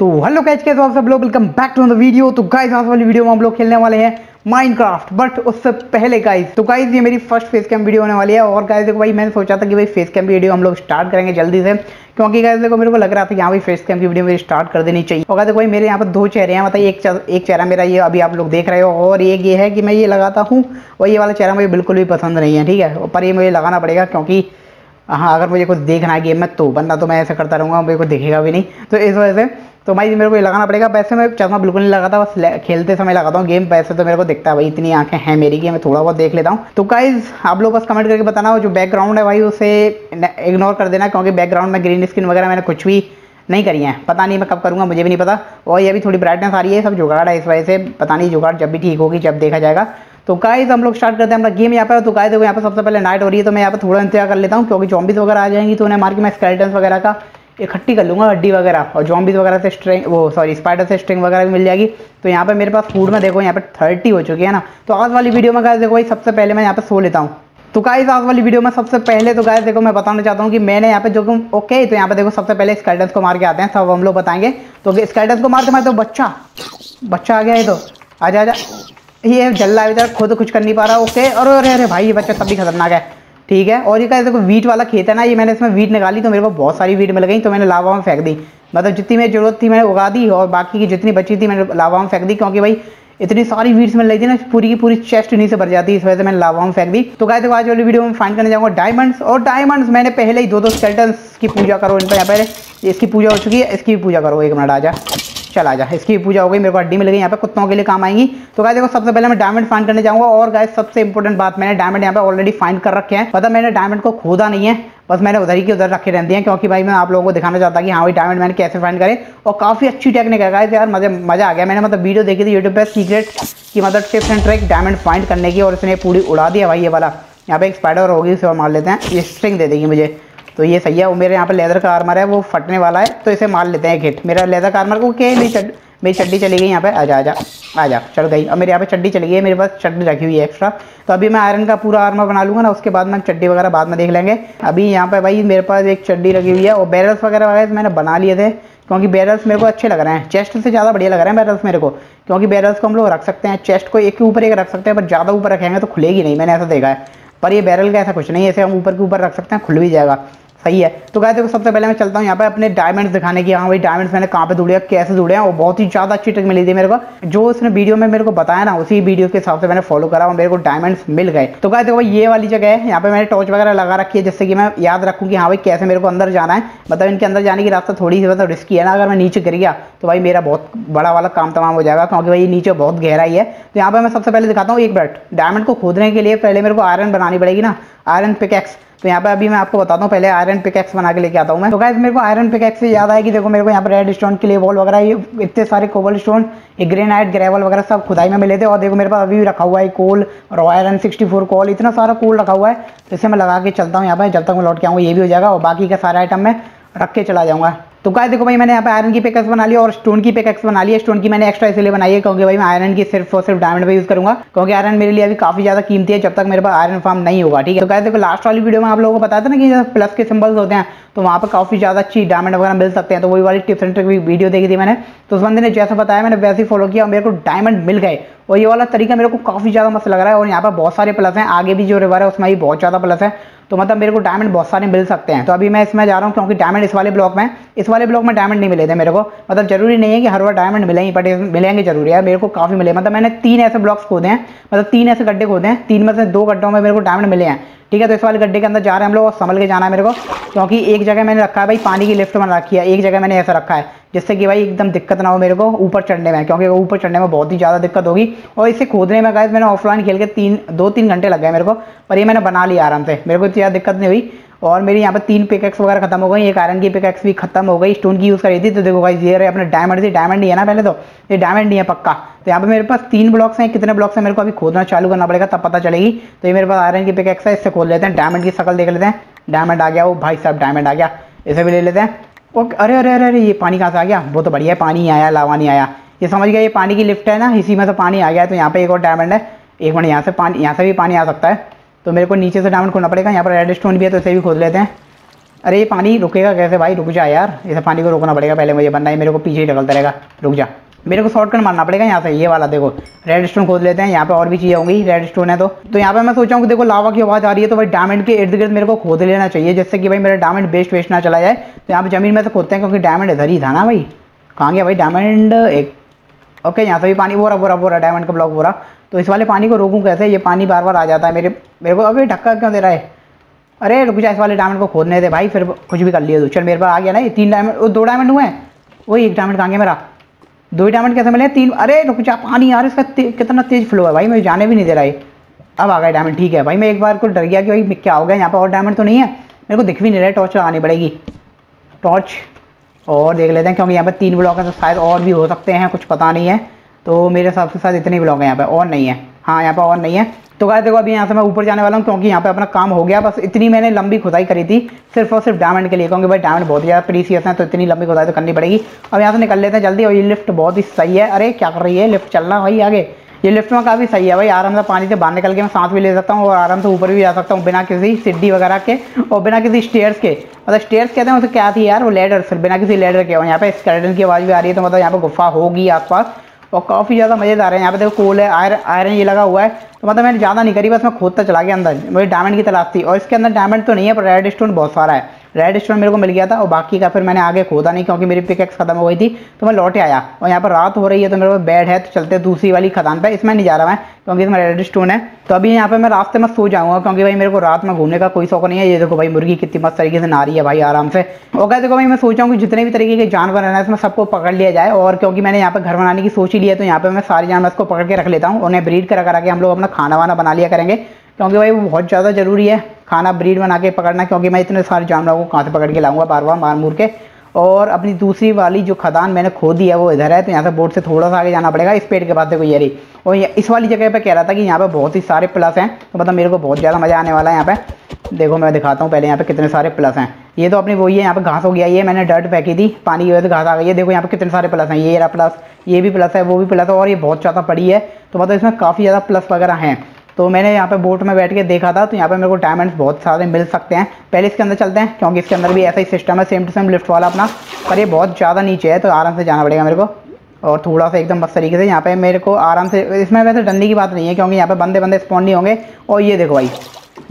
तो hello catch के आप सब लोग? Welcome back to the video तो गाइस आज वाली वीडियो में हम लोग खेलने वाले हैं माइनक्राफ्ट बट उससे पहले गाइस तो गाइस ये मेरी फ़र्स्ट फेस कैम वीडियो होने वाली है। और गाइस देखो भाई, मैंने सोचा था कि भाई फेस कैम वीडियो हम लोग स्टार्ट करेंगे जल्दी से, क्योंकि गाइस देखो मेरे को लग रहा था कि यहाँ भाई फेस कैम की वीडियो मेरी स्टार्ट कर देनी चाहिए। और देखो भाई, मेरे यहाँ पर दो चेहरे हैं मतलब एक एक चेहरा मेरा ये अभी आप लोग देख रहे हो, और एक ये है कि मैं ये लगाता हूँ, और ये वाला चेहरा मुझे बिल्कुल भी पसंद नहीं है, ठीक है? पर ये मुझे लगाना पड़ेगा, क्योंकि हाँ अगर मुझे कुछ देखना है गेम में तो बंदा तो मैं ऐसा करता रहूँगा मेरे को दिखेगा भी नहीं। तो इस वजह से तो भाई, मेरे को ये लगाना पड़ेगा। वैसे मैं चश्मा बिल्कुल नहीं लगाता, बस खेलते समय लगाता हूँ गेम। वैसे तो मेरे को दिखता है भाई, इतनी आँखें हैं मेरी कि मैं थोड़ा बहुत देख लेता हूँ। तो गाइज़ आप लोग बस कमेंट करके बताना जो बैकग्राउंड है भाई, उसे इग्नोर कर देना, क्योंकि बैकग्राउंड में ग्रीन स्क्रीन वगैरह मैंने कुछ भी नहीं करी है। पता नहीं मैं कब करूँगा, मुझे भी नहीं पता। और ये भी थोड़ी ब्राइटनेस आ रही है, सब जुगाड़ है इस वजह से। पता नहीं, जुगाड़ जब भी ठीक होगी, जब देखा जाएगा। तो गाइस हम लोग स्टार्ट करते हैं अपना गेम यहाँ पर तो गाइस देखो यहाँ पर सबसे पहले नाइट हो रही है तो मैं यहाँ पर थोड़ा इंतज़ार कर लेता हूँ, क्योंकि जॉम्बिस वगैरह आ जाएँगी तो उन्हें मार के मैं स्केल्टन्स वगैरह का इकट्ठी कर लूँगा हड्डी वगैरह और जॉम्बिस वगैरह से स्ट्रिंग वो सॉरी स्पाइडर से स्ट्रिंग वगैरह भी मिल जाएगी। तो यहाँ पे मेरे पास फ़ूड में देखो, यहाँ पर थर्टी हो चुकी है ना। तो आज वाली वीडियो में गाइस देखो भाई, सबसे पहले मैं यहाँ पर सो लेता हूँ। तो गाइस आज वाली वीडियो में सबसे पहले तो गाइस देखो, मैं बताना चाहता हूँ कि मैंने यहाँ पे जो कि ओके तो यहाँ पे देखो सबसे पहले स्केल्टन्स को मार के आते हैं, सब हम लोग बताएँगे। तो स्केल्टन्स को मारते मारते बच्चा बच्चा आ गया है तो। आजा आजा। ये जल रहा है खुद कुछ कर नहीं पा रहा ओके अरे अरे अरे, भाई, ये बच्चा तब भी खतरनाक है। ठीक है? और ये क्या देखो वीट वाला खेत है ना, ये मैंने इसमें वीट निकाली तो मेरे को बहुत सारी वीट मिल गई तो मैंने लावा में फेंक दी। मतलब जितनी मेरी ज़रूरत थी मैंने उगा दी, और बाकी की जितनी बची थी मैंने लावा में फेंक दी, क्योंकि भाई, इतनी सारी वीड्स मिल रही थी ना, पूरी की पूरी चेस्ट नहीं से भर जाती, इस वजह से मैंने लावा में फेंक दी। तो देखो, आज वाली वीडियो में फाइंड करने जाऊँगा डायमंड्स और डायमंड्स मैंने पहले ही दो दो स्केल्टन्स की पूजा करो इन पर यहाँ पहले इसकी पूजा हो चुकी है, इसकी भी पूजा करो, एक मिनट आ जा चला जा। इसकी पूजा हो गई, मेरे को हड्डी मिल गई, यहाँ पे कुत्तों के लिए काम आएँगी। तो गाय देखो, सबसे पहले मैं डायमंड फाइंड करने जाऊँगा और गाय सबसे इंपॉर्टेंट बात, मैंने डायमंड यहाँ पे ऑलरेडी फाइंड कर रखे हैं। मतलब मैंने डायमंड को खोदा नहीं है, बस मैंने उधर ही के उधर रखे रहते हैं, क्योंकि भाई मैं आप लोगों को दिखाना चाहता कि हाँ भाई डायमंड मैंने कैसे फाइंड करे। और काफ़ी अच्छी टेक्निक है गाइस यार, मज़ा मज़ा आ गया। मैंने मतलब वीडियो देखी थी यूट्यूब पर सीक्रेट की मतलब tips and trick diamond find करने की, और इसने पूरी उड़ा दिया भाई ये वाला। यहाँ पे एक स्पाइडर होगी, उसे और मार लेते हैं। ये स्ट्रिंग दे देगी मुझे। तो ये सही है, वो मेरे यहाँ पर लेदर का आर्मर है, वो फटने वाला है तो इसे मार लेते हैं हिट मेरा लेदर का आर्मर को क्या मेरी मेरी चड्डी चली गई यहाँ पे। आ जा आ जा आ जा चल गई। अब मेरे यहाँ पे चड्डी चली गई है, मेरे पास चड्डी रखी हुई है एक्स्ट्रा तो अभी मैं आयरन का पूरा आर्मर बना लूँगा ना, उसके बाद मैं चड्डी वगैरह बाद में देख लेंगे। अभी यहाँ पे भाई मेरे पास एक चड्डी रखी हुई है, और बैरल्स वगैरह वगैरह मैंने बना लिए थे, क्योंकि बैरल्स मेरे को अच्छे लग रहे हैं। चेस्ट से ज़्यादा बढ़िया लग रहे हैं बैरल्स मेरे को, क्योंकि बैरल्स को हम लोग रख सकते हैं। चेस्ट को एक के ऊपर एक रख सकते हैं, पर ज़्यादा ऊपर रखेंगे तो खुलेगी नहीं, मैंने ऐसा देखा है। पर ये बैरल का ऐसा कुछ नहीं है ऐसे हम ऊपर के ऊपर रख सकते हैं, खुल भी जाएगा। सही है। तो कहते देखो, सबसे पहले मैं चलता हूँ यहाँ पे अपने डायमंड्स दिखाने की। हाँ भाई डायमंड्स मैंने कहाँ पे जुड़े कैसे जुड़े हैं, और बहुत ही ज़्यादा अच्छी ट्रिक मिली थी मेरे को। जो उसने वीडियो में मेरे को बताया ना, उसी वीडियो के हिसाब से मैंने फॉलो करा और मेरे को डायमंड्स मिल गए। तो कहते देखो, ये वाली जगह है, यहाँ पे मैंने टॉर्च वगैरह लगा रखी है, जिससे कि मैं याद रखूँ कि हाँ भाई, कैसे मेरे को अंदर जाना है। मतलब इनके अंदर जाने की रास्ता थोड़ी सी मतलब रिस्की है ना, अगर मैं नीचे गिर गया तो भाई, मेरा बहुत बड़ा वाला काम तमाम हो जाएगा, क्योंकि भाई नीचे बहुत गहराई है। तो यहाँ पर मैं सबसे पहले दिखाता हूँ एक मिनट डायमंड को खोदने के लिए पहले मेरे को आयरन बनानी पड़ेगी ना। आयरन पिकैक्स तो यहाँ पे अभी मैं आपको बताता हूँ, पहले आयरन पिकैक्स बना के लेके आता हूँ मैं। तो गाइस मेरे को आयरन पिकैक्स से याद आया कि देखो मेरे को यहाँ पर रेड स्टोन के लिए वॉल वगैरह, ये इतने सारे कोबल स्टोन ये ग्रेनाइट ग्रेवल वगैरह सब खुदाई में मिले थे। और देखो मेरे पास अभी भी रखा हुआ है कोल और आयरन सिक्सटी फोर कोल इतना सारा कोल रखा हुआ है। तो इसे मैं लगा के चलता हूँ यहाँ पर जब तक मैं लौट के आऊँगा, ये भी हो जाएगा। और बाकी का सारा आइटम मैं रख के चला जाऊँगा। तो क्या देखो भाई, मैंने यहाँ पे आयरन की पिकैक्स बना लिया और स्टोन की पिकैक्स बना लिया स्टोन की मैंने एक्स्ट्रा इसलिए बनाई है क्योंकि भाई मैं आयरन की सिर्फ़ और सिर्फ़ डायमंड पे यूज़ करूँगा। क्योंकि आयरन मेरे लिए अभी काफ़ी ज़्यादा कीमती है जब तक मेरे पास आयरन फार्म नहीं होगा, ठीक है? तो क्या देखो लास्ट वाली वीडियो में आप लोगों को बताया था ना कि प्लस के सिंबल्स होते हैं तो वहाँ पर काफ़ी ज़्यादा अच्छी डायमंड वगैरह मिल सकते हैं। तो वही वाली टिप्स एंड ट्रिक वीडियो देखी थी मैंने। तो उस बंदे ने जैसा बताया, मैंने वैसे ही फॉलो किया और मेरे को डायमंड मिल गए। और ये वाला तरीका मेरे को काफ़ी ज़्यादा मस्त लग रहा है और यहाँ पर बहुत सारे प्लस हैं। आगे भी जो रिवर है, उसमें भी बहुत ज़्यादा प्लस है। तो मतलब मेरे को डायमंड बहुत सारे मिल सकते हैं। तो अभी मैं इसमें जा रहा हूँ क्योंकि डायमंड इस वाले ब्लॉक में, इस वाले ब्लॉक में डायमंड नहीं मिले थे मेरे को। मतलब ज़रूरी नहीं है कि हर बार डायमंड मिलेंगे बट मिलेंगे ज़रूरी है मेरे को काफ़ी मिले। मतलब मैंने तीन ऐसे ब्लॉक्स खोदे हैं। मतलब तीन ऐसे गड्ढे खोदे हैं। तीन में से दो गड्ढों में मेरे को डायमंड मिले हैं। ठीक है तो इस वाले गड्ढे के अंदर जा रहे हैं हम लोग और संभल के जाना है मेरे को, क्योंकि एक जगह मैंने रखा है भाई, पानी की लिफ्ट बना रखी है, एक जगह मैंने ऐसा रखा है, जिससे कि भाई एकदम दिक्कत ना हो मेरे को ऊपर चढ़ने में, क्योंकि ऊपर चढ़ने में बहुत ही ज़्यादा दिक्कत होगी, और इसे खोदने में गए मैंने ऑफलाइन खेल के तीन, दो तीन घंटे लग गए मेरे को, पर ये मैंने बना लिया आराम से, मेरे को इतनी ज़्यादा दिक्कत नहीं हुई। और मेरी यहाँ पे तीन पिकैक्स वगैरह खत्म हो गई एक आयरन की पिकैक्स भी खत्म हो गई स्टोन की यूज़ करी थी। तो देखो भाई ये रहे अपने डायमंड थी डायमंड ही है ना पहले तो? ये डायमंड नहीं है पक्का। तो यहाँ पे मेरे पास तीन ब्लॉक्स हैं। कितने ब्लॉक्स हैं मेरे को अभी खोदना चालू करना पड़ेगा, तब पता चलेगी। तो ये मेरे पास आयरन की पिकैक्स है, इससे खोल लेते हैं। डायमंड की शकल देख लेते हैं। डायमंड आ गया वो। भाई साहब डायमंड आ गया। इसे भी ले लेते हैं। ओके, अरे अरे अरे अरे, ये पानी कहाँ से आ गया? वो तो बढ़िया है, पानी आया लावा नहीं आया। ये समझ गया ये पानी की लिफ्ट है ना, इसी में से पानी आ गया तो यहाँ पे एक और डायमंड है। एक मिनट, यहाँ से पानी, यहाँ से भी पानी आ सकता है। तो मेरे को नीचे से डायमंड खोलना पड़ेगा, यहाँ पर रेड स्टोन भी है तो इसे भी खोद लेते हैं। अरे, ये पानी रुकेगा कैसे भाई? रुक जा यार, इसे पानी को रोकना पड़ेगा पहले मुझे बनना है मेरे को पीछे ही ढकलता रहेगा। रुक जा। मेरे को शॉर्टकट मारना पड़ेगा यहाँ से, ये वाला देखो। रेड स्टोन खोद लेते हैं, यहाँ पे और भी चीज़ें होंगी रेड स्टोन है तो। तो यहाँ पे मैं सोचा हूँ कि देखो लावा की आवाज़ आ रही है तो भाई डायमंड के इर्द गिर्द मेरे को खोद लेना चाहिए, जिससे कि भाई मेरा डायमंड बेस्ट वेस्ट ना चला जाए। तो यहाँ पे ज़मीन में से खोदते हैं, क्योंकि डायमंड इधर ही था ना भाई। कहाँ गया भाई? डायमंड एक ओके यहाँ से भी पानी बोरा बोरा बोरा डायमंड का ब्लॉक बोरा तो इस वाले पानी को रोकूँ कैसे? ये पानी बार बार आ जाता है मेरे मेरे को अभी ढक्का क्यों दे रहा है? अरे रुक जा इस वाले डायमंड को खोदने दे भाई फिर कुछ भी कर लिए चल मेरे पास आ गया ना ये तीन डायमंड वो दो डायमंड हुए हैं। वही एक डायमंड कहाँ गया मेरा? दो ही डायमंड कैसे मिले? तीन अरे रुक जा पानी यार इसका ते, कितना तेज फ्लो है भाई मैं जाने भी नहीं दे रहा है। अब आ गया डायमंड ठीक है भाई मैं एक बार को डर गया कि भाई क्या हो गया यहाँ पर और डायमंड तो नहीं है। मेरे को दिख भी नहीं रहा है टॉर्च लगानी पड़ेगी। टॉर्च और देख लेते हैं क्योंकि यहाँ पर तीन ब्लॉक हैं तो शायद और भी हो सकते हैं कुछ पता नहीं है। तो मेरे हिसाब से शायद इतने ब्लॉक हैं यहाँ पर और नहीं है। हाँ यहाँ पर और नहीं है। तो गाय देखो, अभी यहाँ से मैं ऊपर जाने वाला हूँ, क्योंकि यहाँ पे अपना काम हो गया। बस इतनी मैंने लंबी खुदाई करी थी, सिर्फ़ और सिर्फ़ डायमंड के लिए, क्योंकि भाई डायमंड बहुत ज़्यादा प्रीसियस है तो इतनी लंबी खुदाई तो करनी पड़ेगी। अब यहाँ से निकल लेते हैं जल्दी। और ये लिफ्ट बहुत ही सही है। अरे, क्या कर रही है? लिफ्ट चलना भाई आगे। ये लिफ्ट में काफ़ी सही है भाई। आराम से पानी से बाहर निकल के मैं सांस भी ले सकता हूँ, और आराम से ऊपर भी जा सकता हूँ, बिना किसी सीढ़ी वगैरह के, और बिना किसी स्टेयर्स के। मतलब स्टेयर्स कहते हैं, उसे क्या थी यार? वो लेडर बिना किसी लेडर के। और यहाँ पे स्केलेटन की आवाज़ भी आ रही है तो मतलब यहाँ पे गुफा होगी आसपास। और काफ़ी ज़्यादा मज़ेदार है। यहाँ पे देखो कोल है आयर आयरन ये लगा हुआ है। तो मतलब मैंने ज़्यादा नहीं करी, बस मैं खोदता चला गया अंदर। मुझे डायमंड की तलाश थी। और इसके अंदर डायमंड तो नहीं है, पर रेड स्टोन बहुत सारा है। रेड स्टोन मेरे को मिल गया था और बाकी का फिर मैंने आगे खोदा नहीं क्योंकि मेरी पिकेक्स खत्म हो गई थी। तो मैं लौटे आया और यहाँ पर रात हो रही है तो मेरे पास बेड है तो चलते दूसरी वाली खदान पर इसमें नहीं जा रहा मैं क्योंकि इसमें रेड स्टोन है। तो अभी यहाँ पे मैं रास्ते में सो जाऊँगा क्योंकि भाई मेरे को रात में घूमने का कोई शौक नहीं है। ये देखो भाई मुर्गी कितनी मस्त तरीके से ना रही है भाई आराम से। और क्या देखो भाई मैं सोचा हूँ कि जितने भी तरीके के जानवर हैं इसमें सबको पकड़ लिया जाए और क्योंकि मैंने यहाँ पर घर बनाने की सोच ही लिया तो यहाँ पे मैं सारे जानवर को पकड़ के रख लेता हूँ। उन्हें ब्रीड करा करा के हम लोग अपना खाना वाना बना लिया करेंगे। क्योंकि भाई वो बहुत ज़्यादा ज़रूरी है। खाना ब्रीड बना के पकड़ना, क्योंकि मैं इतने सारे जानवरों को कहाँ से पकड़ के लाऊँगा बार बार मार मूर के। और अपनी दूसरी वाली जो खदान मैंने खो दी है, वो इधर है तो यहाँ से बोर्ड से थोड़ा सा आगे जाना पड़ेगा। इस पेड़ के पास देखो ये रही। और इस वाली जगह पे कह रहा था कि यहाँ पे बहुत ही सारे प्लस हैं तो मतलब मेरे को बहुत ज़्यादा मज़ा आने वाला है यहाँ पे। देखो मैं दिखाता हूँ पहले यहाँ पे कितने सारे प्लस हैं। ये तो अपनी वही है यहाँ पे घास हो गया, ये मैंने डर्ट फेंकी थी, पानी की वजह से घास आ गई है। देखो यहाँ पे कितने सारे प्लस हैं, ये रहा प्लस ये भी प्लस है, वो भी प्लस है, और ये बहुत ज़्यादा पड़ी है। तो मतलब इसमें काफ़ी ज़्यादा प्लस वगैरह हैं। तो मैंने यहाँ पे बोट में बैठ के देखा था तो यहाँ पे मेरे को डायमंड्स बहुत सारे मिल सकते हैं। पहले इसके अंदर चलते हैं, क्योंकि इसके अंदर भी ऐसा ही सिस्टम है सेम टू सेम लिफ्ट वाला अपना। पर ये बहुत ज़्यादा नीचे है तो आराम से जाना पड़ेगा मेरे को। और थोड़ा सा एकदम बस तरीके से यहाँ पे मेरे को आराम से, इसमें वैसे डरने की बात नहीं है, क्योंकि यहाँ पे बंदे बंदे स्पॉन नहीं होंगे। और ये देखो भाई,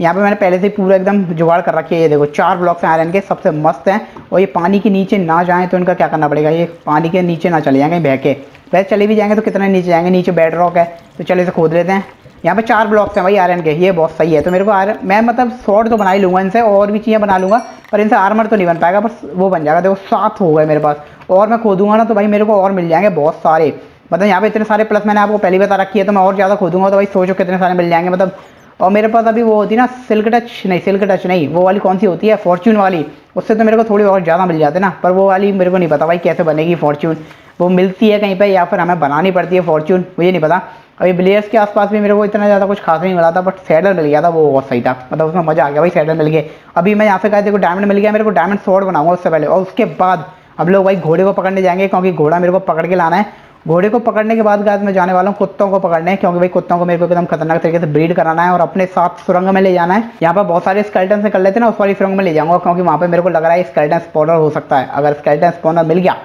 यहाँ पे मैंने पहले से पूरा एकदम जुगाड़ कर रखी है, ये देखो, चार ब्लॉक्स हैं आयरन के, सबसे मस्त हैं। और ये पानी के नीचे ना जाएँ तो इनका क्या करना पड़ेगा, ये पानी के नीचे ना चले जाएँगे बह के। वैसे चले भी जाएँगे तो कितने नीचे जाएँगे, नीचे बेड रॉक है तो चले इसे खोद लेते हैं। यहाँ पे चार ब्लॉक्स हैं भाई आयरन के ये बहुत सही है। तो मेरे को आयरन मैं मतलब शॉर्ट तो बना ही लूँगा इनसे, और भी चीज़ें बना लूँगा, पर इनसे आर्मर तो नहीं बन पाएगा, बस वो बन जाएगा। देखो, सात हो गए मेरे पास, और मैं खोदूँगा ना तो भाई मेरे को और मिल जाएँगे बहुत सारे। मतलब यहाँ पे इतने सारे प्लस मैंने आपको पहली बता रखी है तो मैं और ज़्यादा खोदूँगा तो भाई सोचो कितने सारे मिल जाएँगे मतलब। और मेरे पास अभी वो होती ना सिल्क टच नहीं सिल्क टच नहीं, वो वाली कौन सी होती है? फॉर्च्यून वाली। उससे तो मेरे को थोड़ी और ज़्यादा मिल जाते ना, पर वो वाली मेरे को नहीं पता भाई कैसे बनेगी फॉर्च्यून वो मिलती है कहीं पर या फिर हमें बनानी पड़ती है फॉर्च्यून मुझे नहीं पता। अभी ब्लेयर्स के आसपास भी मेरे को इतना ज़्यादा कुछ खास नहीं मिला था बट सैडल मिल गया था, वो बहुत सही था। मतलब उसमें मज़ा आ गया, भाई सैडल मिल गया। अभी मैं यहाँ से कहा देखो डायमंड मिल गया, मेरे को डायमंड शॉर्ट बनाऊँगा उससे पहले। और उसके बाद अब लोग भाई घोड़े को पकड़ने जाएँगे, क्योंकि घोड़ा मेरे को पकड़ के लाना है। घोड़े को पकड़ने के बाद गाज मैं जाने वाला हूँ, कुत्तों को पकड़ने, क्योंकि भाई कुत्तों को मेरे को एकदम खतरनाक तरीके से ब्रीड कराना है और अपने साथ सुरंग में ले जाना है। यहाँ पर बहुत सारे स्केल्टन से कर लेते ना, उस वाली सुरंग में ले जाऊँगा, क्योंकि वहाँ पर मेरे को लग रहा है स्केल्टन स्पॉनर हो सकता है। अगर स्केल्टन स्पॉनर मिल गया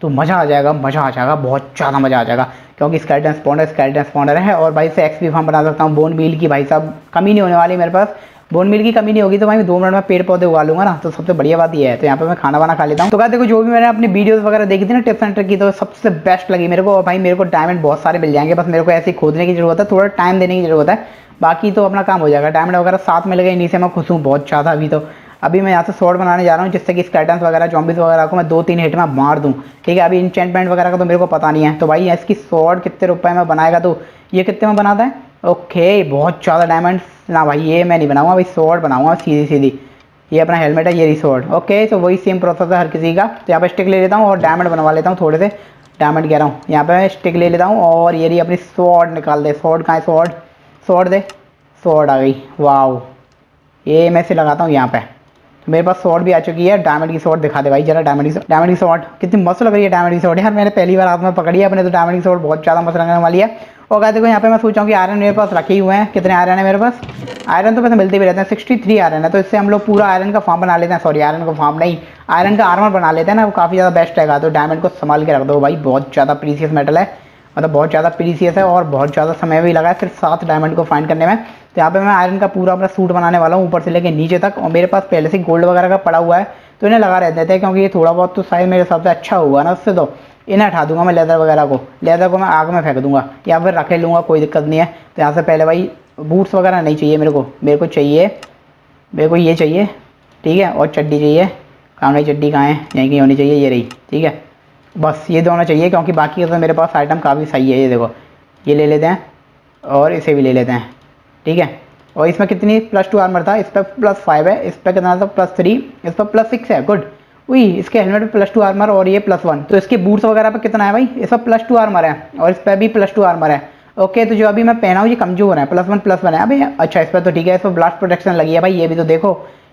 तो मज़ा आ जाएगा, मज़ा आ जाएगा, बहुत ज़्यादा मज़ा आ जाएगा। क्योंकि स्केल्टन स्पॉन्डर स्केल्टन स्पॉन्डर है और भाई से एक्स भी फार्म बना सकता हूँ। बोन मील की भाई साहब कमी नहीं होने वाली मेरे पास। बोन मिल की कमी नहीं होगी तो भाई दो मिनट में पेड़ पौधे उगा लूँगा ना तो सबसे बढ़िया बात ये है। तो यहाँ पे मैं खाना वाना खा लेता हूँ। तो क्या देखो, जो भी मैंने अपनी वीडियोस वगैरह देखी थी ना टिप्स एंड ट्रिक की तो सबसे बेस्ट लगी मेरे को। भाई मेरे को डायमंड बहुत सारे मिल जाएँगे, बस मेरे को ऐसे खोदने की ज़रूरत है, थोड़ा टाइम देने की ज़रूरत है। बाकी तो अपना काम हो जाएगा। डायमंड वगैरह साथ मिल गए नीचे मैं खुश हूँ, बहुत ज़्यादा अभी तो। अभी मैं यहाँ से शॉर्ट बनाने जा रहा हूँ, जिससे कि स्केटन्स वगैरह जॉम्बिस वगैरह को मैं दो तीन हिट में मार दूँ। ठीक है, अभी इंचेंटमेंट वगैरह का तो मेरे को पता नहीं है। तो भाई, इसकी शॉर्ट कितने रुपए में बनाएगा तो? ये कितने में बनाता है? ओके बहुत ज़्यादा डायमंड ना भाई, ये मैं नहीं बनाऊँगा भाई शॉर्ट बनाऊँगा सीधी सीधी ये अपना हेलमेट है, ये रिसोर्ट ओके तो वही सेम प्रोसेस है हर किसी का। तो यहाँ पर स्टिक ले लेता हूँ और डायमंड बनवा लेता हूँ थोड़े से। डायमंड कह रहा हूँ। यहाँ पे मैं स्टिक ले लेता हूँ और ये रही अपनी स्वॉर्ड निकाल दे। स्वॉर्ड कहाँ स्वॉर्ड स्वॉर्ड दे। स्वॉर्ड आ गई। वाओ ये मैं से लगाता हूँ यहाँ पे। तो मेरे पास शॉर्ट भी आ चुकी है। डायमंड की शॉर्ट दिखा दे भाई, जरा डायमंड की डायमंड की शॉर्ट कितनी मस्त लग रही है डायमंड की शॉर्ट यार, मैंने पहली बार हाथ में पकड़ी है अपने तो डायमंड की शॉर्ट बहुत ज़्यादा मस्त लगने वाली है। और कहते देखो, यहाँ पे मैं सोचा हूँ कि आयरन मेरे पास रखे हुए हैं। कितने आयरन है मेरे पास? आयरन तो वैसे मिलते भी रहते हैं। सिक्सटी थ्री आयरन है। तो इससे हम लोग पूरा आयरन का फॉर्म बना लेते हैं। सॉरी आयरन का फॉर्म नहीं। आयरन का आर्मर बना लेते हैं ना। वो काफ़ी ज़्यादा बेस्ट रहेगा तो डायमंड को संभाल के रख दो भाई। बहुत ज़्यादा प्रीसियस मेटल है। मतलब बहुत ज़्यादा प्रीसियस है और बहुत ज़्यादा समय भी लगा है। सिर्फ़ सात डायमंड को फाइंड करने में। तो यहाँ पे मैं आयरन का पूरा अपना सूट बनाने वाला हूँ, ऊपर से लेके नीचे तक। और मेरे पास पहले से गोल्ड वगैरह का पड़ा हुआ है तो इन्हें लगा रहते थे क्योंकि ये थोड़ा बहुत तो साइज़ मेरे हिसाब से अच्छा हुआ ना उससे तो। इन्हें हटा दूँगा मैं लेदर वगैरह को। लेदर को मैं आग में फेंक दूँगा, या फिर रखे लूँगा, कोई दिक्कत नहीं है। तो यहाँ से पहले भाई बूट्स वगैरह नहीं चाहिए मेरे को। मेरे को चाहिए, मेरे को ये चाहिए, ठीक है, और चड्डी चाहिए। कहाँ गई चड्डी, कहाँ है? यहीं कहीं होनी चाहिए, ये रही, ठीक है। बस ये दोनों चाहिए, क्योंकि बाकी तो मेरे पास आइटम काफ़ी सही है, ये देखो। ये ले लेते हैं, और इसे भी ले लेते हैं। ठीक है? और इसमें कितनी प्लस टू आर्मर था? इस पर प्लस फाइव है। इस पर कितना था? प्लस थ्री इस पर प्लस सिक्स है। गुड वही इसके हेलमेट पे प्लस टू आर्मर और ये प्लस वन तो इसके बूट्स वगैरह पे कितना है भाई? इस पर प्लस टू आर्मर है और इस पर भी प्लस टू आर्मर है। ओके तो जो अभी मैं पहना हूँ, ये कमज़ोर है। प्लस वन प्लस वन है। अभी अच्छा इस पर तो ठीक है। इस पर ब्लास्ट प्रोटेक्शन लगी है भाई, ये भी तो देखो।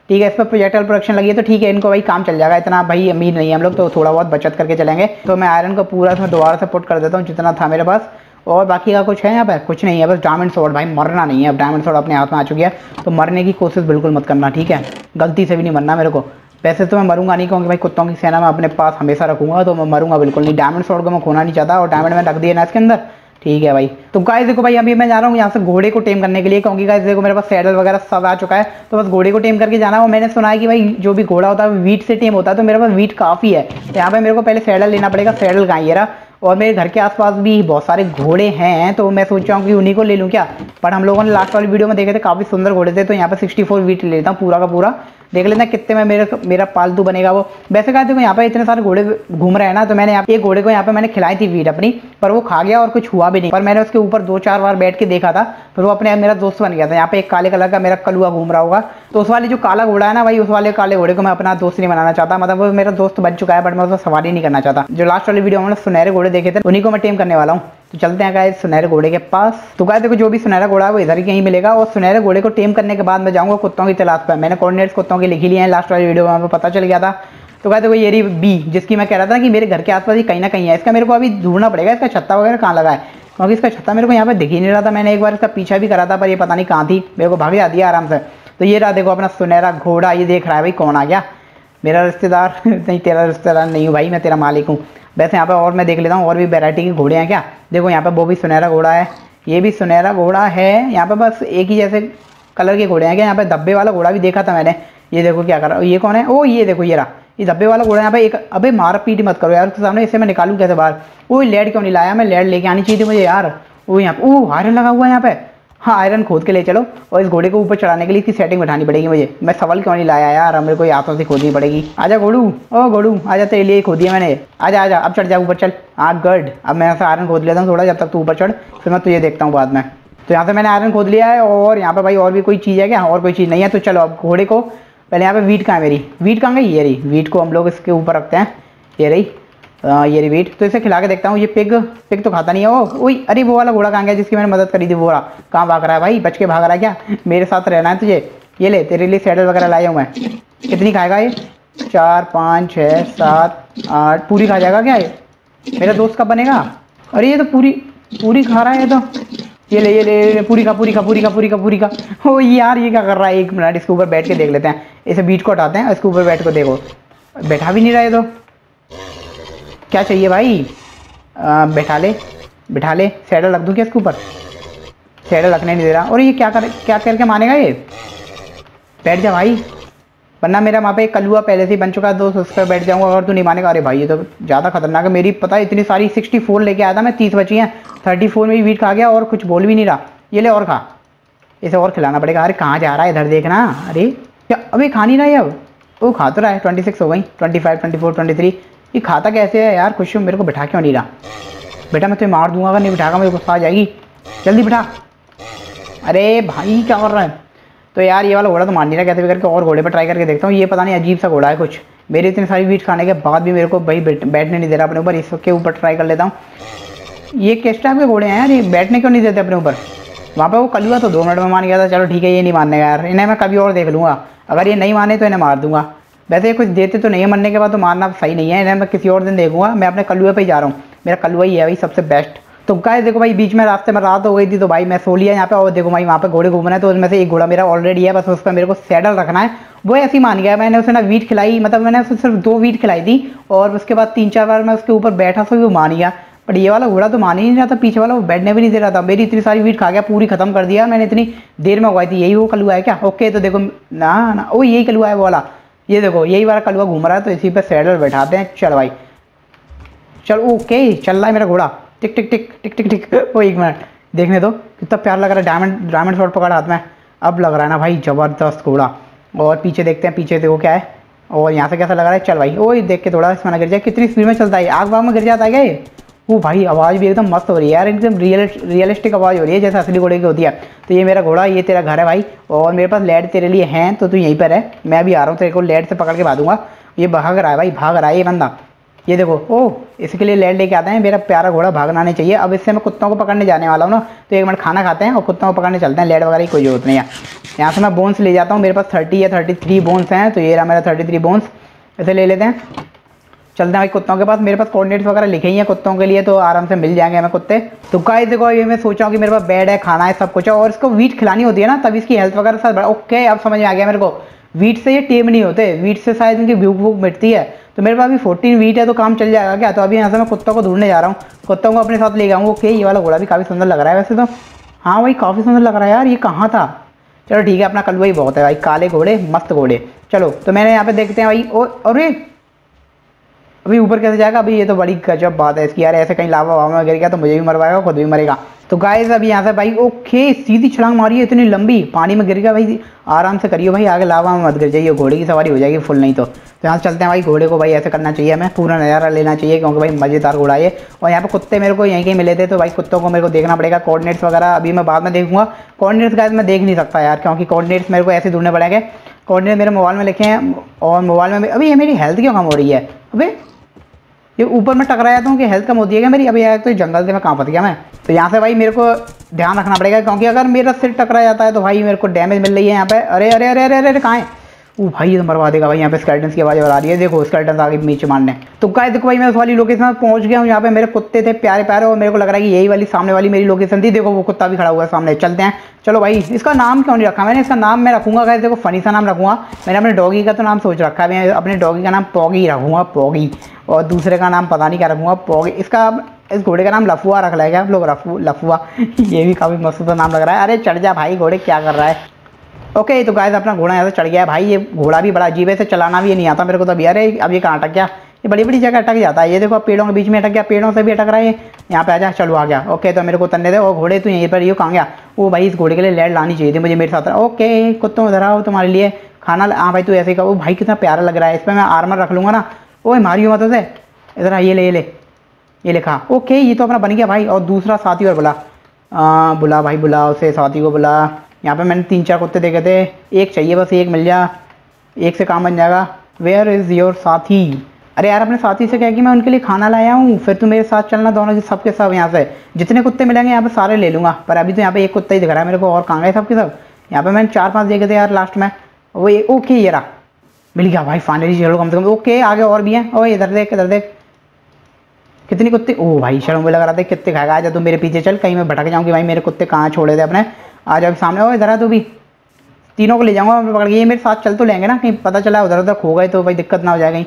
ठीक है, इस पर प्रोजेक्टल प्रोडक्शन लगी है तो ठीक है, इनको भाई काम चल जाएगा। इतना भाई अमीर नहीं है हम लोग तो थोड़ा बहुत बचत करके चलेंगे। तो मैं आयरन को पूरा इसमें दोबारा से पुट कर देता हूँ, जितना था मेरे पास। और बाकी का कुछ है यहाँ पर कुछ नहीं है, बस डायमंड सोड भाई, मरना नहीं है। अब डायमंड सोड अपने हाथ में आ चुकी है तो मरने की कोशिश बिल्कुल मत करना, ठीक है? गलती से भी नहीं मरना मेरे को। वैसे तो मैं मरूँगा नहीं, क्योंकि भाई कुत्तों की सेना मैं अपने पास हमेशा रखूँगा तो मैं मरूँगा बिल्कुल नहीं। डायमंड सोड को मैं खोना नहीं चाहता, और डायमंड में रख दिया ना इसके अंदर। ठीक है भाई। तो गाय देखो भाई, अभी मैं जा रहा हूँ यहाँ से घोड़े को टेम करने के लिए, क्योंकि गाय देखो मेरे पास सैडल वगैरह सब आ चुका है तो बस घोड़े को टेम करके जाना है। मैंने सुना है कि भाई, जो भी घोड़ा होता है वीट से टेम होता है तो मेरे पास वीट काफ़ी है। तो यहाँ पे मेरे को पहले सैडल लेना पड़ेगा। सैडल रहा? और मेरे घर के आसपास भी बहुत सारे घोड़े हैं तो मैं सोच रहा हूँ कि उन्हीं को ले लूँ क्या? पर हम लोगों ने लास्ट वाली वीडियो में देखे थे, काफ़ी सुंदर घोड़े थे तो यहाँ पर सिक्सटी फोर वीट लेता हूँ पूरा का पूरा। देख लेना कितने में मेरे, मेरा पालतू बनेगा वो। वैसे कहा, देखो यहाँ पे इतने सारे घोड़े घूम रहे हैं ना तो मैंने यहाँ एक घोड़े को यहाँ पे मैंने खिलाई थी वीट अपनी, पर वो खा गया और कुछ हुआ भी नहीं। पर मैंने उसके ऊपर दो चार बार बैठ के देखा था फिर वो अपने, मेरा दोस्त बन गया था। यहाँ पे एक काले कलर का मेरा कलुआ घूम रहा होगा। तो उस वाले जो काला घोड़ा है ना भाई, उस वाले काले घोड़े को मैं अपना दोस्त नहीं बनाना चाहता। मतलब वो मेरा दोस्त बन चुका है बट मैं उसको सवारी नहीं करना चाहता। जो लास्ट वाली वीडियो हमने सुनहरे घोड़े देखे थे, उन्हीं को मैं टेम करने वाला हूँ। तो चलते हैं गाय सुनहरे घोड़े के पास। तो गाय देखो, जो भी सुनहरा घोड़ा है, वो इधर ही कहीं मिलेगा। और सुनहरे घोड़े को टेम करने के बाद मैं जाऊँगा कुत्तों की तलाश पर। मैंने कोऑर्डिनेट्स कुत्तों के लिखी लिए हैं लास्ट वाली वीडियो में पता चल गया था। तो कहते ये रही बी जिसकी मैं कह रहा था कि मेरे घर के आसपास ही कहीं ना कहीं है। इसका मेरे को अभी ढूंढना पड़ेगा, इसका छत्ता वगैरह कहाँ लगा है? क्योंकि इसका छत्ता मेरे को यहाँ पे दिख ही नहीं रहा था। मैंने एक बार इसका पीछा भी करा था, पर ये पता नहीं कहाँ थी। मेरे को भाग जाती है आराम से। तो ये रहा देखो अपना सुनहरा घोड़ा, ये देख रहा है भाई कौन आ गया? मेरा रिश्तेदार। नहीं, तेरा रिश्तेदार नहीं हूँ भाई, मैं तेरा मालिक हूँ। वैसे यहाँ पे और मैं देख लेता हूँ, और भी वेराइटी के घोड़े हैं क्या? देखो यहाँ पे वो भी सुनहरा घोड़ा है, ये भी सुनहरा घोड़ा है, यहाँ पे बस एक ही जैसे कलर के घोड़े हैं क्या? यहाँ पे धब्बे वाला घोड़ा भी देखा था मैंने। ये देखो क्या कर रहा ये कौन है? ओ, ये देखो, ये रहा। ये धब्बे वाला घोड़ा यहाँ पे एक, अबे मार पीट मत करो यार, उसके सामने इसे मैं निकालूँ कैसे बाहर? वो लेड क्यों नहीं लाया? मैं लेड लेके आनी चाहिए थी मुझे यार। वो यहाँ पे, ओ हायर लगा हुआ है यहाँ पे। हाँ आयरन खोद के ले चलो। और इस घोड़े को ऊपर चढ़ाने के लिए इसकी सेटिंग बैठानी पड़ेगी मुझे। मैं सवाल क्यों नहीं लाया यार? मेरे को हाथों से खोदनी पड़ेगी। आजा घोड़ू। ओ घोड़ू, आजा तेरे लिए खोदी है मैंने। आजा आजा, अब चढ़ जा, ऊपर चल। हाँ गड अब मैं यहाँ से आयरन खोद लेता हूँ थोड़ा, जब तक तू ऊपर चढ़, फिर मैं तुझे देखता हूँ बाद में। तो यहाँ से मैंने आयरन खोद लिया है, और यहाँ पर भाई और भी कोई चीज़ है क्या? और कोई चीज़ नहीं है तो चलो अब घोड़े को, पहले यहाँ पे वीट कहाँ है मेरी? वीट कहाँ गई? ये रही। वीट को हम लोग इसके ऊपर रखते हैं। ये रही। आ, ये रिवीट तो इसे खिला के देखता हूँ ये पिग पिग तो खाता नहीं है। वो वही अरे वो वाला घोड़ा कहाँ गया जिसकी मैंने मदद करी थी वो कहाँ भाग रहा है भाई? बच के भाग रहा है क्या? मेरे साथ रहना है तुझे। ये ले तेरे लिए सैडल वगैरह लाया हूँ मैं। कितनी खाएगा ये? चार पाँच छः सात आठ। पूरी खा जाएगा क्या ये? मेरा दोस्त कब बनेगा? अरे ये तो पूरी पूरी खा रहा है तो। ये ले ये ले, ले पूरी का पूरी का पूरी का पूरी का पूरी का ओ यार ये क्या कर रहा है? एक मिनट इसके ऊपर बैठ के देख लेते हैं। इसे बीट को हटाते हैं इसके ऊपर बैठ को देखो। बैठा भी नहीं रहा है तो। क्या चाहिए भाई? आ, बैठा ले बैठा ले। सैडल रख दूँ क्या इसके ऊपर? सैडल रखने नहीं दे रहा। और ये क्या कर क्या करके मानेगा ये? बैठ जा भाई। वरना मेरा वहाँ पे कलुआ पहले से ही बन चुका है दोस्त। उस पर बैठ जाऊँगा अगर तू नहीं मानेगा। अरे भाई ये तो ज़्यादा खतरनाक है। मेरी पता है इतनी सारी सिक्सटी फोर लेके आया था मैं तीस बची हैं। थर्टी फोर में भी वीट खा गया और कुछ बोल भी नहीं रहा। ये ले और खा। इसे और खिलाना पड़ेगा। अरे कहाँ जा रहा है? इधर देखना। अरे क्या अभी खा नहीं रहा है अब? वो खा तो रहा है। ट्वेंटी सिक्स हो गई। Twenty five twenty four twenty three ये खाता कैसे है यार? खुशी मेरे को बिठा क्यों नहीं रहा? बेटा, मैं तुम्हें मार दूँगा, अगर नहीं बिठागा मेरे गुस्सा आ जाएगी। जल्दी बिठा। अरे भाई, क्या कर रहा है? तो यार, ये वाला घोड़ा तो मान नहीं रहा कैसे भी करके और घोड़े पर ट्राई करके देखता हूँ। ये पता नहीं, अजीब सा घोड़ा है कुछ। मेरे इतनी सारी वीट खाने के बाद भी मेरे को भाई बैठने नहीं दे रहा अपने ऊपर इसके ऊपर ट्राई कर लेता हूँ। ये किस टाइप के घोड़े हैं यार? ये बैठने क्यों नहीं देते अपने ऊपर? वहाँ पर वो कल हुआ तो दो मिनट में मान गया था, चलो ठीक है, ये नहीं मानने यार। इन्हें मैं कभी और देख लूँगा। अगर ये नहीं माने तो इन्हें मार दूँगा। वैसे कुछ देते तो नहीं है, मरने के बाद तो मारना सही नहीं है, इन्हें मैं किसी और दिन देखूँगा, मैं अपने कलुए पर ही जा रहा हूँ, मेरा कलुआ ही है भाई सबसे बेस्ट तो गाय देखो भाई, बीच में रास्ते में रात हो गई थी तो भाई मैं सो लिया यहाँ पे, और देखो भाई वहाँ पे घोड़े घूम रहे हैं तो उसमें से एक घोड़ा मेरा ऑलरेडी है, बस उस पर मेरे को सैडल रखना है। वो ऐसी मान गया, मैंने उसे ना वीट खिलाई मतलब मैंने उसे सिर्फ़ दो वीट खिलाई थी, और उसके बाद तीन चार बार मैं उसके ऊपर बैठा तो वो मान गया। बट ये वाला घोड़ा तो मान ही नहीं रहा था, पीछे वाला वो बैठने भी नहीं दे रहा था। मेरी इतनी सारी वीट खा गया, पूरी खत्म कर दिया, मैंने इतनी देर में उगाई थी, यही वो कलुआ है क्या? ओके तो देखो, ना ना, वो यही कलुआ है वो वाला। ये देखो, यही वाला कलुआ घूम रहा है तो इसी पे सैडल बैठाते हैं। चल भाई। चल ओके चल रहा है मेरा घोड़ा। टिक टिक टिक टिक टिक टिक, वो एक मिनट देखने दो, कितना प्यार लग रहा है डायमंड डायमंड शॉट पकड़ा हाथ में। अब लग रहा है ना भाई, ज़बरदस्त घोड़ा। और पीछे देखते हैं, पीछे देखो क्या है। और यहाँ से कैसा लग रहा है? चल भाई ओ देख के थोड़ा इसमें गिर जाए। कितनी स्पीड में चलता है आग बाग में गिर जाता है क्या ये? वो भाई, आवाज़ भी एकदम मस्त हो रही है यार, एकदम रियल रियलिस्टिक आवाज़ हो रही है, जैसे असली घोड़े की होती है। तो ये मेरा घोड़ा, ये तेरा घर है भाई, और मेरे पास लेड तेरे लिए हैं तो तू यहीं पर है मैं भी आ रहा हूँ, तेरे को लेड से पकड़ के भागूँगा। ये भाग रहा है भाई, भाग रहा है ये बंदा। ये देखो ओह इसके लिए लेड लेके आते हैं, मेरा प्यारा घोड़ा भागना नहीं चाहिए। अब इससे मैं कुत्तों को पकड़ने जाने वाला हूँ ना तो एक मिनट खाना खाते हैं और कुत्तों को पकड़ने चलते हैं। लेड वगैरह की कोई ज़रूरत नहीं है। यहाँ से मैं बोन्स ले जाता हूँ, मेरे पास थर्टी या थर्टी थ्री बोन्स हैं तो ये रहा मेरा थर्टी थ्री बोन्स इसे ले लेते हैं। चलते हैं भाई, कुत्तों के पास। मेरे पास कोऑर्डिनेट्स वगैरह लिखे ही हैं कुत्तों के लिए तो आराम से मिल जाएँगे हमें कुत्ते। तो गाइस देखो, ये मैं सोचा हूँ कि मेरे पास बेड है, खाना है, सब कुछ है, और इसको वीट खिलानी होती है ना तभी इसकी हेल्थ वगैरह सब ओके अब समझ में आ गया मेरे को। वीट से ये टेम नहीं होते। वीट से शायद इनकी भूख भूख मिटती है। तो मेरे पास अभी फोर्टीन वीट है तो काम चल जाएगा क्या? तो अभी यहाँ से मैं कुत्तों को ढूँढने जा रहा हूँ। कुत्तों को अपने साथ ले जाऊँगा। ओके ये वाला घोड़ा भी काफ़ी सुंदर लग रहा है वैसे तो। हाँ भाई, काफ़ी सुंदर लग रहा है यार, ये कहाँ था? चलो ठीक है, अपना कलवा ही बहुत है भाई, काले घोड़े, मस्त घोड़े। चलो तो मैंने यहाँ पे देखते हैं भाई और अरे! अभी ऊपर कैसे जाएगा? अभी ये तो बड़ी गजब बात है इसकी। यार, ऐसे कहीं लावा वावा गिर गया तो मुझे भी मरवाएगा, खुद भी मरेगा। तो गाइस अभी यहाँ से भाई ओके सीधी छलांग मारी है इतनी लंबी पानी में गिर गया भाई। आराम से करियो भाई, आगे लावा में मत गिर जाइए, घोड़े की सवारी हो जाएगी फुल नहीं तो। तो यहाँ से चलते हैं भाई, घोड़े को भाई ऐसे करना चाहिए हमें, पूरा नज़ारा लेना चाहिए, क्योंकि भाई मज़ेदार घोड़ा है और यहाँ पे कुत्ते मेरे को यहीं कहीं मिले थे तो भाई कुत्तों को मेरे को देखना पड़ेगा कोऑर्डिनेट्स वगैरह अभी मैं बाद में देखूँगा। कोऑर्डिनेट्स गाइस मैं देख नहीं सकता यार, क्योंकि कोऑर्डिनेट्स मेरे को ऐसे ढूँढने पड़ेंगे। कोऑर्डिनेट मेरे मोबाइल में लिखे हैं, और मोबाइल में अभी ये मेरी हेल्थ क्यों कम हो रही है? अभी ये ऊपर मैं टकराया था कि हेल्थ कम होती है मेरी? अभी आया तो जंगल से मैं कहाँ फंस गया मैं? तो यहाँ से भाई मेरे को ध्यान रखना पड़ेगा क्योंकि अगर मेरा सिर टकरा जाता है तो भाई मेरे को डैमेज मिल रही है यहाँ पे। अरे अरे अरे अरे अरे, कहाँ ओ भाई, ये तो मरवा देगा भाई, यहाँ पे स्केल्टन की आवाज़ आ रही है। देखो स्केल्टन आगे नीचे मारने। तो क्या देखो भाई, मैं उस वाली लोकेशन में पहुँच गया हूँ, यहाँ पे मेरे कुत्ते थे प्यारे प्यारे, और मेरे को लग रहा है कि यही वाली, सामने वाली मेरी लोकेशन थी। देखो, वो कुत्ता भी खड़ा हुआ सामने। चलते हैं। चलो भाई, इसका नाम क्यों नहीं रखा? मैंने इसका नाम, मैं रखूँगा कैसे देखो फनी सा नाम रखूँगा। मैंने अपने डॉगी का तो नाम सोच रखा है। मैं अपने डॉगी का नाम पॉगी रखूँगा पॉगी और दूसरे का नाम पता नहीं क्या रखूँगा पॉगी इसका, इस घोड़े का नाम लफुआ रख लाएगा आप लोग? रफू, लफुआ। ये भी काफ़ी मस्त नाम लग रहा है। अरे, चढ़ जा भाई, घोड़े, क्या कर रहा है? ओके तो गाय अपना घोड़ा यहाँ से चढ़ गया है। भाई, ये घोड़ा भी बड़ा अजीब है, इसे चलाना भी नहीं आता मेरे को तो। यार अब ये कहाँ अटक गया? ये बड़ी बड़ी जगह अटक जाता है। ये देखो पेड़ों के बीच में अटक गया। पेड़ों से भी अटक रहा है यहाँ पे आ जा चलो आ गया। ओके तो मेरे को तन्ने दे। और घोड़े तो यहीं पर ये कहाँ गया? वो भाई, इस घोड़े के लिए लेड लानी चाहिए थी मुझे, मेरे साथ। ओके कुत्तों इधर आओ तुम्हारे लिए। खाना हाँ भाई, तू ऐसे वो भाई, कितना प्यारा लग रहा है। इस पर मैं आर्मर रख लूँगा ना। ओए, मारियो मत उसे। इधर ये ले ये ले। ये लिखा ओके ये तो अपना बन गया, भाई। और दूसरा साथी और बुला। बुला, भाई, बुला उसे, साथी को बुला। यहाँ पे मैंने तीन चार कुत्ते देखे थे। एक चाहिए बस, एक मिल जा। एक से काम बन जाएगा। वेयर इज़ योर साथी? अरे यार, अपने साथी से कह कि मैं उनके लिए खाना लाया हूँ। फिर तू मेरे साथ चलना दोनों के सब सब यहाँ से। जितने कुत्ते मिलेंगे यहाँ पे सारे ले लूँगा। पर अभी तो यहाँ पे एक कुत्ता ही दिख रहा है मेरे को, और कहाँ गए सब के सब? यहाँ पे मैंने चार पाँच देखे थे यार लास्ट में। वो ये ओके ये रहा। मिल गया भाई फाइनली चलो कम से कम। ओके, आगे और भी हैं। ओ, इधर देख इधर देख। कितने कुत्ते ओ भाई, शर्म में लग रहा था, कितने खाएगा। आज तू मेरे पीछे चल, कहीं मैं भटक जाऊँगी भाई मेरे कुत्ते कहाँ छोड़े थे अपने। आ जाओ सामने हो इधर है तो भी। तीनों को ले जाऊँगा, मैं पकड़ के। ये मेरे साथ चल तो लेंगे ना, कहीं पता चला उधर उधर खो गए तो भाई दिक्कत ना हो जाए कहीं।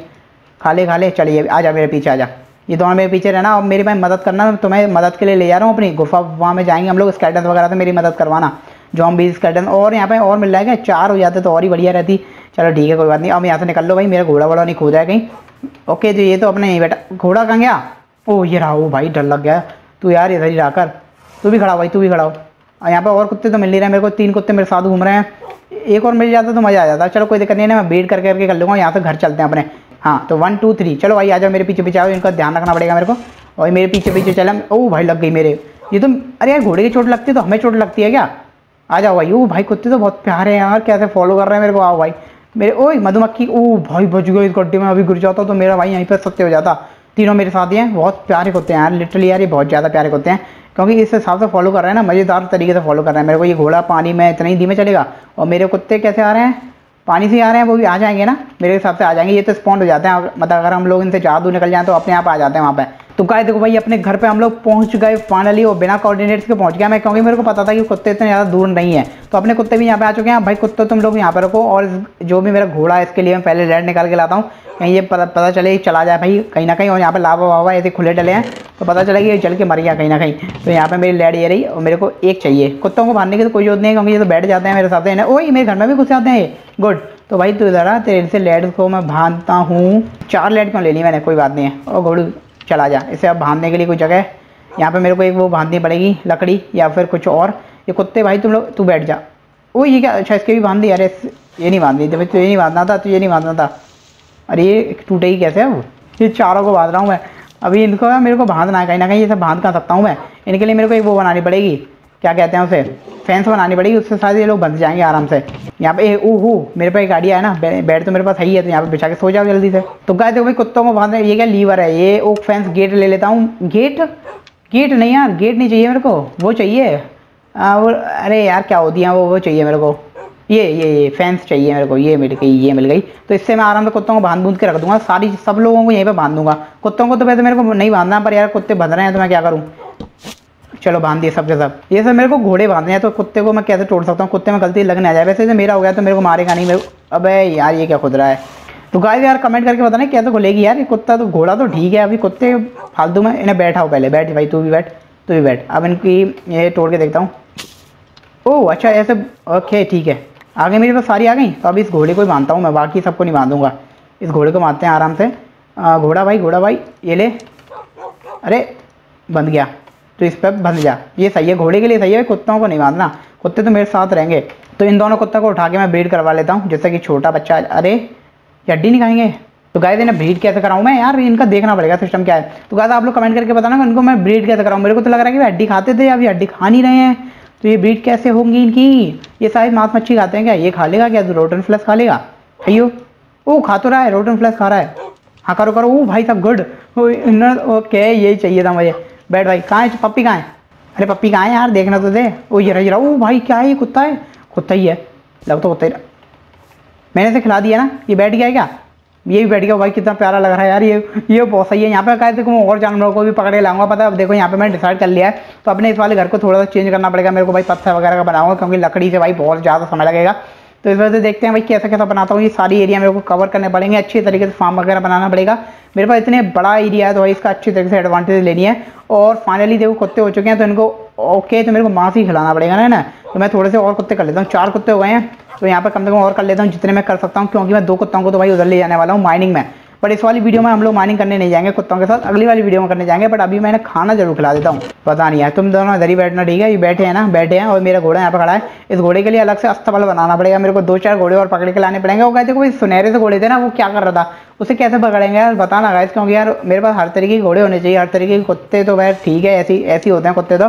खा ले खा ले चलिए, आ जा मेरे पीछे, आ जा। ये दोनों मेरे पीछे रहना और मेरी भाई मदद करना तो मैं मदद के लिए ले जा रहा हूँ अपनी। गुफा वहाँ में जाएँगे हम लोग, स्केटन वगैरह से मेरी मदद करवाना। जॉम भी स्केटन, और यहाँ पे और मिल जाएगा, चार हो जाते तो और ही बढ़िया रहती। चलो ठीक है, कोई बात नहीं, अब यहाँ से निकल लो भाई, मेरा घोड़ा वोड़ा नहीं खो जाए कहीं। ओके तो ये तो अपने बेटा घोड़ा कहाँ गया? ओ ये रहा भाई, डर लग गया। तू यार इधर ही रहा कर, तू भी खड़ा भाई, तू भी खड़ा हो। यहाँ पे और कुत्ते तो मिल नहीं रहे मेरे को तीन कुत्ते मेरे साथ घूम रहे हैं। एक और मिल जाता तो मज़ा आ जाता। चलो कोई दिक्कत नहीं है मैं वेट करके करके कर लूँगा यहाँ से घर चलते हैं अपने। हाँ तो वन टू थ्री चलो भाई, आ जाओ मेरे पीछे पीछे आओ, इनका ध्यान रखना पड़ेगा मेरे को। और मेरे पीछे पीछे चले। ओ भाई, लग गई मेरे। ये तो अरे यार, घोड़े की चोट लगती है तो हमें चोट लगती है क्या? आ जाओ भाई। ओ भाई, कुत्ते तो बहुत प्यारे हैं यार। कैसे फॉलो कर रहे हैं मेरे को? आओ भाई। मेरे ओ मधुमक्खी। ओ भाई, बच गए इस गड्ढे में। अभी गिर जाता तो मेरा भाई यहीं पर सत्य हो जाता। तीनों मेरे साथ ही हैं। बहुत प्यारे कुत्ते हैं यार। लिटरली यार, ये बहुत ज़्यादा प्यारे कुत्ते हैं। क्योंकि इस हिसाब से फॉलो कर रहा है ना, मज़ेदार तरीके से फॉलो कर रहा है। मेरे को ये घोड़ा पानी में इतना ही धीमे चलेगा और मेरे कुत्ते कैसे आ रहे हैं? पानी से आ रहे हैं, वो भी आ जाएँगे ना। मेरे हिसाब से आ जाएँगे, ये तो स्पॉन्ड हो जाते हैं। मतलब अगर हम लोग इनसे जादू निकल जाए तो अपने आप आ जाते हैं वहाँ पे। तो गाय देखो भाई, अपने घर पे हम लोग पहुँच गए फाइनली और बिना कोऑर्डिनेट्स के पहुँच गया मैं क्योंकि मेरे को पता था कि कुत्ते इतने ज़्यादा दूर नहीं है। तो अपने कुत्ते भी यहाँ पे आ चुके हैं। भाई, कुत्ते तुम लोग यहाँ पे रखो और जो भी मेरा घोड़ा है, इसके लिए मैं पहले रेड निकाल के लाता हूँ। कहीं ये पता पता चले चला जाए भाई, कहीं ना कहीं और यहाँ पे लावा वावा ऐसे खुले डले हैं। तो पता चला कि ये चल के मर गया कहीं ना कहीं। तो यहाँ पे मेरी लेड ये रही और मेरे को एक चाहिए। कुत्तों को बांधने की तो कोई ज़रूरत नहीं है क्योंकि ये तो बैठ जाते हैं मेरे साथ है ना वही मेरे घर में भी घुस आते हैं। गुड तो भाई तू आ, तेरे से लेड को मैं बांधता हूँ। चार लेड क्यों ले ली मैंने? कोई बात नहीं है। और घोड़ू चला जा। इसे अब बांधने के लिए कोई जगह यहाँ पे मेरे को एक वो बांधनी पड़ेगी, लकड़ी या फिर कुछ और। ये कुत्ते भाई, तुम लोग, तू बैठ जा। वो ये क्या? अच्छा इसके भी बाँध दी अरे, ये नहीं बाँध दी तो ये नहीं बांधना था तो ये नहीं बांधना था। अरे, ये टूटे ही कैसे वो ये चारों को बाँध रहा हूँ मैं। अभी इनको मेरे को बांधना है, कहीं ना कहीं ये सब बाँध कर सकता हूँ मैं? इनके लिए मेरे को एक वो बनानी पड़ेगी। क्या कहते हैं उसे? फेंस बनानी पड़ेगी उससे शायद ये लोग बंध जाएँगे आराम से। यहाँ पे ओहो मेरे पास एक गाड़ी है ना बेड तो मेरे पास सही है तो यहाँ पे बिछा के सो जाओ जल्दी से। तो गाय देखो भाई कुत्तों को बांधने ये क्या लीवर है? ये ओक फेंस गेट ले लेता हूँ। गेट गेट नहीं यार गेट नहीं चाहिए मेरे को। वो चाहिए। आ, वो अरे यार क्या होती है वो वो चाहिए मेरे को। ये ये ये फैंस चाहिए मेरे को ये मिल गई ये मिल गई। तो इससे मैं आराम से कुत्तों को बाँध बूंद के रख दूँगा सारी सब लोगों को यहीं पे बाँध दूँगा। कुत्तों को तो वैसे मेरे को नहीं बांधना पर यार कुत्ते बंध रहे हैं तो मैं क्या करूँ? चलो बाँध दिए सबके सब। ये सब मेरे को घोड़े बांधने हैं तो कुत्ते को मैं कैसे तोड़ सकता हूँ? कुत्ते में गलती लगने आ जाए। वैसे तो मेरा हो गया तो मेरे को मारेगा नहीं। मेरे अबे यार, ये क्या खुद रहा है? तो गाय यार कमेंट करके बताना कैसे खुलेगी यार। ये कुत्ता तो घोड़ा तो ठीक है, अभी कुत्ते फालतू में इन्हें बैठाओ पहले। बैठ भाई, तू भी बैठ, तू भी बैठ। अब इनकी ये तोड़ के देखता हूँ। ओह अच्छा ऐसे ओके, ठीक है। आगे मेरे पास सारी आ गई? तो अभी इस घोड़े को ही बांधता हूँ मैं। बाकी सबको नहीं बांधूँगा। इस घोड़े को बांधते हैं आराम से। घोड़ा भाई घोड़ा भाई, ये ले। अरे, बंद गया तो इस पर बंध जा। ये सही है, घोड़े के लिए सही है, कुत्तों को नहीं बांधना कुत्ते तो मेरे साथ रहेंगे। तो इन दोनों कुत्तों को उठा के मैं ब्रीड करवा लेता हूँ जैसे कि छोटा बच्चा, अरे हड्डी नहीं खाएँगे? तो गाय देना ब्रीड कैसे कराऊँ मैं? यार, इनका देखना पड़ेगा सिस्टम क्या है। तो गाय आप लोग कमेंट करके बताना इनको मैं ब्रीड कैसे कराऊँ। मेरे को तो लग रहा है कि हड्डी खाते थे अभी हड्डी खा नहीं रहे हैं। तो ये ब्रीड कैसे होंगी इनकी? ये शायद मांस मच्छी खाते हैं क्या? ये खा लेगा क्या? रोटन फ्लस खा लेगा? खाइयो ओ, खा तो रहा है रोटन फ्लस खा रहा है। हाँ करो करो। ओ, भाई साहब गुड ओके यही चाहिए था मुझे। बैठ भाई, कहाँ है? पप्पी कहाँ है? अरे पप्पी कहाँ है यार? देखना तो दे। ओ ये रहा ओ भाई, क्या है ये कुत्ता है? कुत्ता ही है। लग तो कुत्ता ही मैंने से खिला दिया ना। ये बैठ गया है क्या? ये भी बैठ गया भाई, कितना प्यारा लग रहा है यार। ये ये बहुत सही है। यहाँ पे कहा देखो, मैं और जानवरों को भी पकड़ लाऊँगा। पता है, अब देखो, यहाँ पे मैंने डिसाइड कर लिया है। तो अपने इस वाले घर को थोड़ा सा चेंज करना पड़ेगा मेरे को, भाई, पत्थर वगैरह का बनाऊँगा, क्योंकि लकड़ी से भाई बहुत ज़्यादा समय लगेगा। तो इस वजह से देखते हैं भाई कैसा कैसा बनाता हूँ। ये सारी एरिया मेरे को कवर करने पड़ेंगे। अच्छे तरीके से फार्म वगैरह बनाना पड़ेगा। मेरे पास इतने बड़ा एरिया है तो भाई इसका अच्छी तरीके से एडवांटेज लेनी है। और फाइनली देखो कुत्ते हो चुके हैं तो इनको ओके तो मेरे को मांस ही खिलाना पड़ेगा ना ना? तो मैं थोड़े से और कुत्ते कर लेता हूँ। चार कुत्ते हो गए हैं। तो यहाँ पर कम से कम और कर लेता हूँ जितने मैं कर सकता हूँ, क्योंकि मैं दो कुत्तों को तो भाई उधर ले जाने वाला हूँ माइनिंग में। बट इस वाली वीडियो में हम लोग माइनिंग करने नहीं जाएँगे, कुत्तों के साथ। अगली वाली वीडियो में करने जाएँगे बट अभी मैंने खाना ज़रूर खिला देता हूँ। पता नहीं है तुम दोनों इधर ही बैठना, ठीक है? ये बैठे हैं ना, बैठे हैं, और मेरा घोड़ा यहाँ पर खड़ा है। इस घोड़े के लिए अलग से अस्तबल बनाना पड़ेगा। मेरे को दो चार घोड़े और पकड़ के लाने पड़ेंगे। वो कहते कोई सुनहरे से घोड़े थे ना, वो क्या कर रहा था? उसे कैसे पकड़ेंगे यार? बताना गाइस क्योंकि यार मेरे पास हर तरीके के घोड़े होने चाहिए, हर तरीके के कुत्ते तो भाई ठीक है, ऐसी ऐसी होते हैं कुत्ते तो।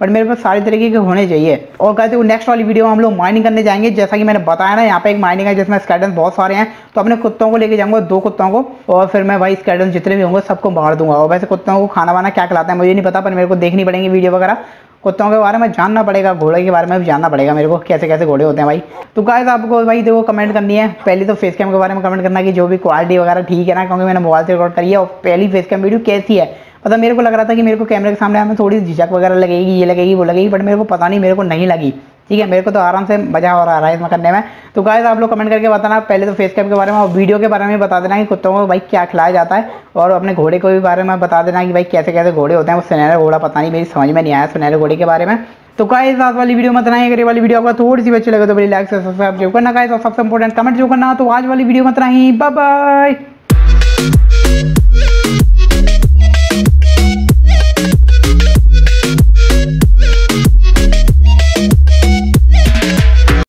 बट मेरे पास सारे तरीके के होने चाहिए। और कहते हैं नेक्स्ट वाली वीडियो में हम लोग माइनिंग करने जाएँगे, जैसा कि मैंने बताया ना, यहाँ पे एक माइनिंग है जिसमें स्कैडन बहुत सारे हैं। तो अपने कुत्तों को लेके जाऊँगा, दो कुत्तों को, और फिर मैं भाई स्कैडन जितने भी होंगे सबको मार दूँगा। और वैसे कुत्तों को खाना वाना क्या खिलाते है, मुझे नहीं पता, पर मेरे को देखनी पड़ेंगे वीडियो वगैरह। कुत्तों के बारे में जानना पड़ेगा, घोड़े के बारे में भी जानना पड़ेगा मेरे को, कैसे कैसे घोड़े होते हैं भाई। तो गाइस आपको भाई देखो कमेंट करनी है। पहले तो फेस कैम के बारे में कमेंट करना कि जो भी क्वालिटी वगैरह ठीक है ना, क्योंकि मैंने मोबाइल से रिकॉर्ड करी है, और पहली फेस कैम वीडियो कैसी है? मतलब मेरे को लग रहा था कि मेरे को कैमरे के सामने हमें थोड़ी झिझक वगैरह लगेगी, ये लगेगी, वो लगेगी बट मेरे को पता नहीं, मेरे को नहीं लगी। ठीक है, मेरे को तो आराम से मज़ा हो रहा है इसमें करने में। तो गाइस आप लोग कमेंट करके बताना, पहले तो फेस कैम के बारे में और वीडियो के बारे में बता देना कि कुत्तों को भाई क्या खिलाया जाता है। और अपने घोड़े को भी बारे में बता देना कि भाई कैसे कैसे घोड़े होते हैं, वो सुनहरा घोड़ा पता नहीं, मेरी समझ में नहीं आया सुनहरे घोड़े के बारे में। तो गाइस आज वाली वीडियो में इतना अगर वाली वीडियो आपको थोड़ी सी अच्छी लगे तो बड़ी लाइक से सब्सक्राइब जो करना गाइस और सबसे इंपॉर्टेंट कमेंट जो करना। तो आज वाली वीडियो में इतना बाय